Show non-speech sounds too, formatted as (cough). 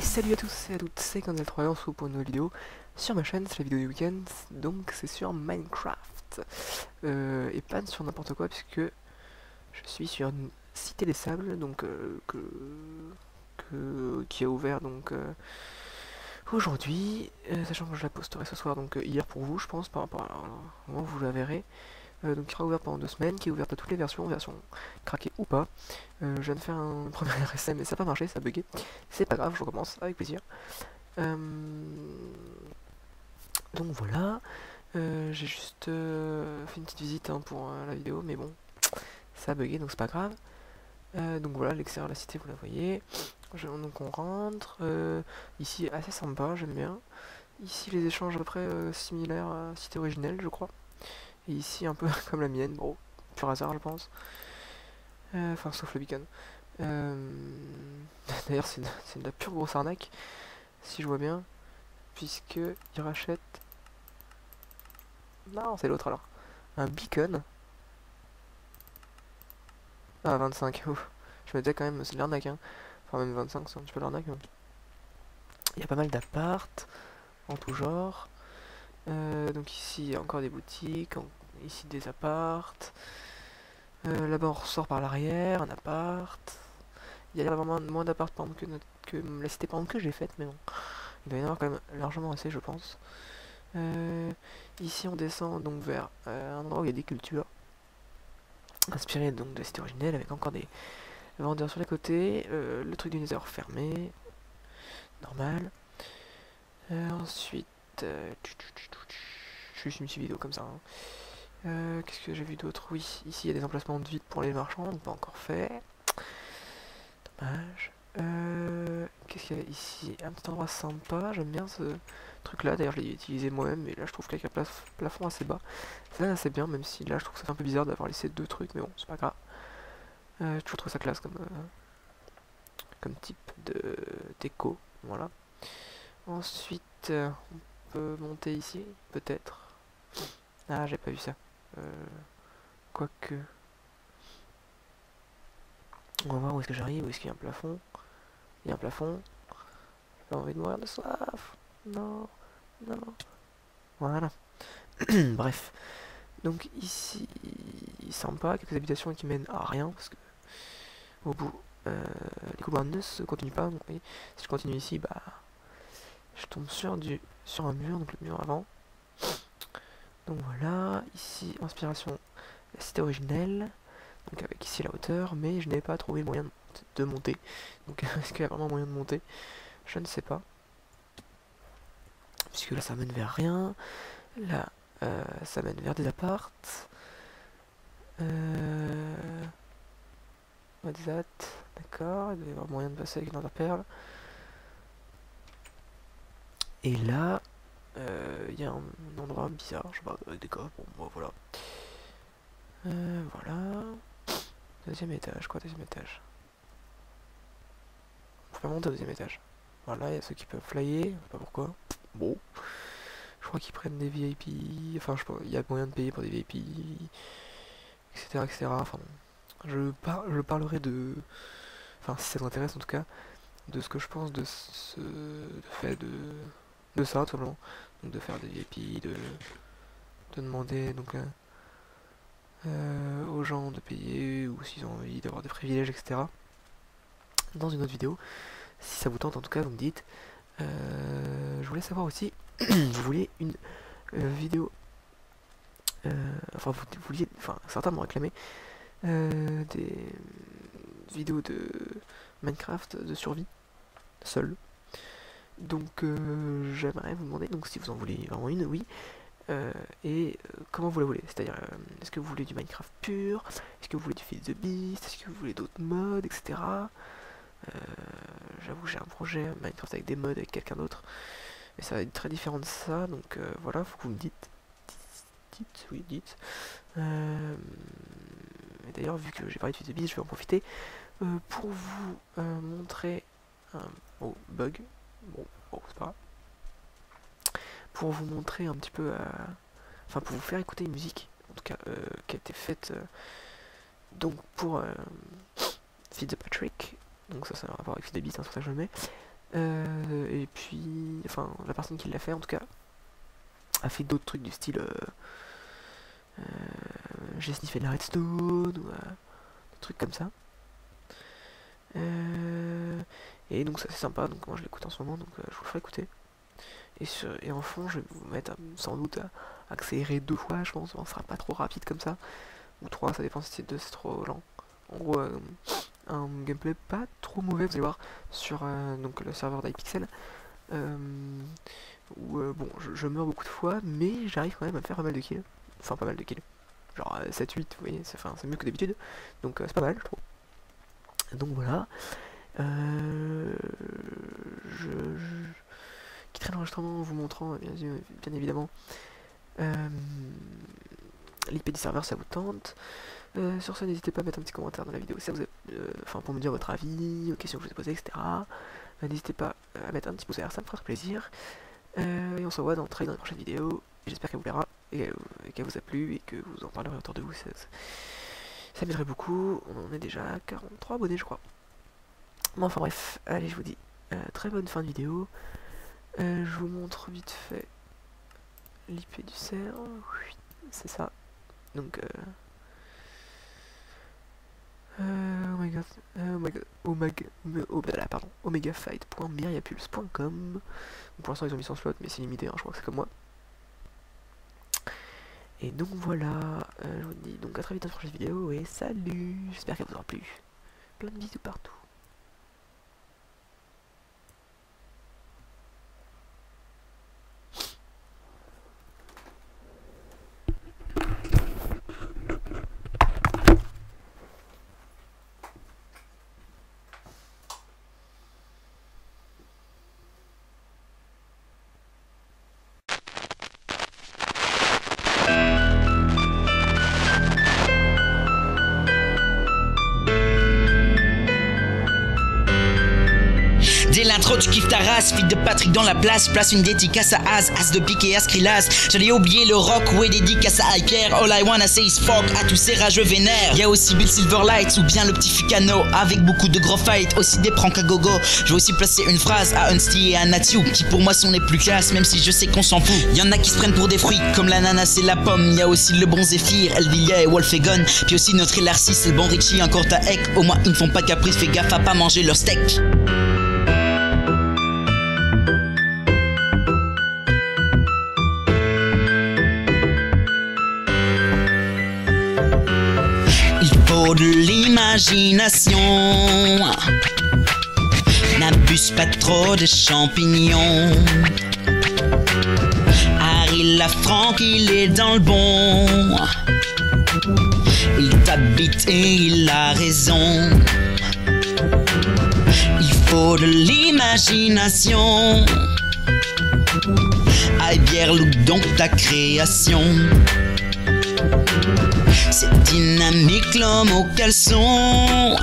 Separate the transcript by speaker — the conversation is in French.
Speaker 1: salut à tous et à toutes, c'est Candle 3 on se retrouve pour une nouvelle vidéo sur ma chaîne, c'est la vidéo du week-end, donc c'est sur Minecraft. Euh, et pas sur n'importe quoi, puisque je suis sur une cité des sables, donc euh, que, qui a ouvert donc euh, aujourd'hui, euh, sachant que je la posterai ce soir, donc hier pour vous, je pense, par rapport à au moment où vous la verrez. Euh, donc qui sera ouvert pendant deux semaines, qui est ouverte à toutes les versions, version craquée ou pas. Euh, je viens de faire un (laughs) premier RSM mais ça n'a pas marché, ça a bugué. C'est pas grave, je recommence avec plaisir. Euh, donc voilà, j'ai juste fait une petite visite hein, pour la vidéo, mais bon, ça a bugué donc c'est pas grave. Donc voilà, l'extérieur de la cité, vous la voyez. Donc on rentre. ici, assez sympa, j'aime bien. Ici, les échanges à peu près similaires à la cité originelle, je crois. Et ici, un peu (laughs) comme la mienne, bon, pur hasard, je pense. Euh, Enfin, sauf le beacon. Euh, (laughs) D'ailleurs, c'est de, la pure grosse arnaque, si je vois bien, puisque il rachète. Non, c'est l'autre alors. Un beacon. Ah, 25. (laughs) Ouf. Je me disais quand même, c'est de l'arnaque. Hein. Enfin, même 25, c'est un petit peu l'arnaque. mais Il y a pas mal d'appart en tout genre. Euh, donc ici, encore des boutiques. Ici, des appartes. Euh, Là-bas, on ressort par l'arrière, un appart. Il y a vraiment moins d'appart que, que la cité exemple, que j'ai faite, mais bon. Il doit y en avoir quand même largement assez, je pense. Euh, ici, on descend donc vers un endroit où il y a des cultures. Inspiré donc de la cité originelle, avec encore des vendeurs sur les côtés. le truc du Nether fermé. Normal. Euh, euh. Je juste une vidéo comme ça. hein. Euh, Qu'est-ce que j'ai vu d'autre? Oui, ici il y a des emplacements de vide pour les marchands, pas encore fait. Dommage. Euh, Qu'est-ce qu'il y a ici? Un petit endroit sympa, j'aime bien ce truc là, d'ailleurs je l'ai utilisé moi-même, mais là je trouve qu'avec un plaf- plafond assez bas, c'est assez bien, même si là je trouve que ça un peu bizarre d'avoir laissé deux trucs, mais bon, c'est pas grave. Toujours trouvé ça classe comme, euh, comme type de déco, voilà. Ensuite, peut monter ici, peut-être. Ah, j'ai pas vu ça. Euh, Quoique. On va voir où est-ce que j'arrive, où est-ce qu'il y a un plafond. Il y a un plafond. J'ai envie de mourir de soif. Non, non. Voilà. (clears throat) Bref. Donc ici, sympa, quelques habitations qui mènent à rien, parce que au bout, euh, les couloirs ne se continuent pas. Si je continue ici, bah, je tombe sur du, sur un mur, donc le mur avant. Donc voilà, ici, inspiration, la cité originelle, donc avec ici la hauteur, mais je n'ai pas trouvé moyen de, monter. Donc (laughs) est-ce qu'il y a vraiment moyen de monter? Je ne sais pas. Puisque là ça mène vers rien, là euh, ça mène vers des appartes. Euh... That D'accord, il doit y avoir moyen de passer avec une perle. Et là, euh, il y a un, endroit bizarre, je sais pas, avec des coffres, bon, bah, voilà. Euh, voilà. Deuxième étage, quoi, deuxième étage. On peut pas monter au deuxième étage. Voilà, il y a ceux qui peuvent flyer, je sais pas pourquoi. Bon. Je crois qu'ils prennent des VIP, enfin, je il y a moyen de payer pour des VIP, etc., etc. Enfin, je, je parlerai de... Enfin, si ça vous intéresse en tout cas, de ce que je pense de ce fait de, de ça, tout simplement. Donc de faire des VIP, de, de demander donc euh, euh, aux gens de payer ou s'ils ont envie d'avoir des privilèges, etc. Dans une autre vidéo. Si ça vous tente, en tout cas, vous me dites. Euh, je voulais savoir aussi, (clears throat) vous vouliez une vidéo. enfin, vous, vous vouliez, enfin, certains m'ont réclamé des vidéos de Minecraft de survie seul. Donc euh, j'aimerais vous demander donc si vous en voulez vraiment une, oui. Euh, et euh, comment vous la voulez? C'est-à-dire, est-ce que vous voulez du Minecraft pur? Est-ce que vous voulez du Fils de Beast? Est-ce que vous voulez d'autres modes, etc. J'avoue j'ai un projet Minecraft avec des modes avec quelqu'un d'autre. Mais ça va être très différent de ça, donc voilà, faut que vous me dites. Dites, oui, dites. Et d'ailleurs, vu que j'ai parlé de Fils de Beast, je vais en profiter pour vous montrer un oh, bug. Bon, bon c'est pas. Pour vous montrer un petit peu, euh, enfin pour vous faire écouter une musique, en tout cas, euh, qui a été faite euh, donc pour euh, Feed the Patrick. Donc ça, ça a un rapport avec Beast, hein, c'est pour ça que je le mets. et puis, enfin, la personne qui l'a fait en tout cas, a fait d'autres trucs du style j'ai sniffé de la redstone ou des trucs comme ça. Et donc ça c'est sympa, donc moi je l'écoute en ce moment, donc je vous le ferai écouter. Et, et en fond, je vais vous mettre sans doute à accélérer deux fois, je pense, on sera pas trop rapide comme ça. Ou trois, ça dépend si c'est deux, c'est trop lent. En gros, euh, un gameplay pas trop mauvais, vous allez voir, sur euh, donc, le serveur d'iPixel. Euh, où, bon, je, meurs beaucoup de fois, mais j'arrive quand même à faire pas mal de kills. Enfin, pas mal de kills. Genre 7-8, vous voyez, c'est mieux que d'habitude. Donc c'est pas mal, je trouve. Donc voilà. Je, je quitterai l'enregistrement en vous montrant, bien, évidemment, l'IP du serveur, ça vous tente. Euh, sur ce, n'hésitez pas à mettre un petit commentaire dans la vidéo ça vous euh, pour me dire votre avis, aux questions que vous ai posées, etc. Euh, n'hésitez pas à mettre un petit pouce vert, ça me fera plaisir. et on se revoit dans, très dans les prochaines vidéos. J'espère qu'elle vous plaira et, qu'elle vous a plu et que vous en parlerez autour de vous. Ça, ça, m'aiderait beaucoup. On en est déjà à 43 abonnés, je crois. Bon, enfin bref, allez, je vous dis très bonne fin de vidéo. je vous montre vite fait l'IP du cerf. C'est ça. Donc, euh, euh, oh my god, euh, oh my god, omega, oh, bah, omegafight.myriapulse.com. Pour l'instant, ils ont mis sans slot, mais c'est limité, hein, je crois que c'est comme moi. Et donc voilà, je vous dis donc à très vite dans une prochaine vidéo et salut J'espère qu'elle vous aura plu. Plein de bisous partout.
Speaker 2: Tu kiffes ta race. Fille de Patrick dans la place, place une dédicace à Az, As de pique et à Skrillaz. J'allais oublier le rock, ouais, dédicace à Hyper. All I wanna say is fuck à tous ces rageux vénères. Y'a aussi Bill Silverlight ou bien le petit Ficano avec beaucoup de gros fights, aussi des pranks à gogo. Je vais aussi placer une phrase à Unsty et à Natsu qui pour moi sont les plus classes, même si je sais qu'on s'en fout. Y'en a qui se prennent pour des fruits comme l'ananas et la pomme. Y'a aussi le bon Zephyr, Elvia et Wolfegon. Puis aussi notre Elarcis et le bon Richie, encore ta Heck. Au moins ils ne font pas caprice, fais gaffe à pas manger leur steak. De l'imagination. N'abuse pas trop des champignons. Harry Lafranc, il est dans le bon. Il t'habite et il a raison. Il faut de l'imagination. Aïe, look donc ta création. C'est dynamique l'homme au caleçon.